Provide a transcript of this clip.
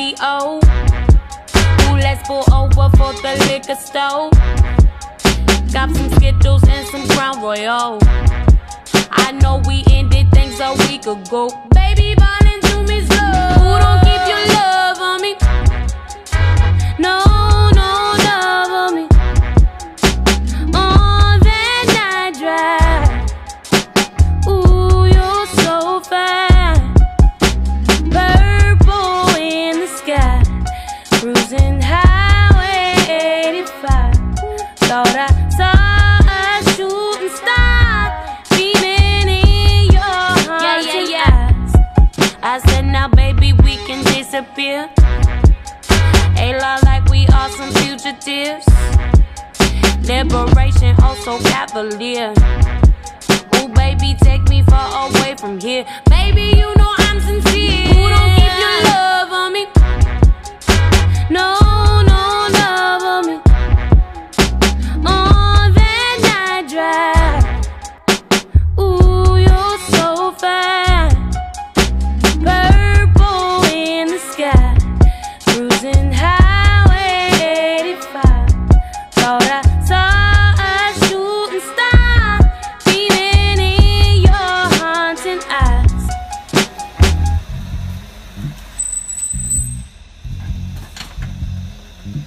my. Ooh, let's pull over for the liquor store. Got some Skittles and some Crown Royal. I know we ended things a week ago. Baby, ball into me slow. Ooh, don't keep your love disappear. A lot like we are some fugitives. Liberation, also cavalier. Ooh, baby, take me far away from here. Baby, you know Thank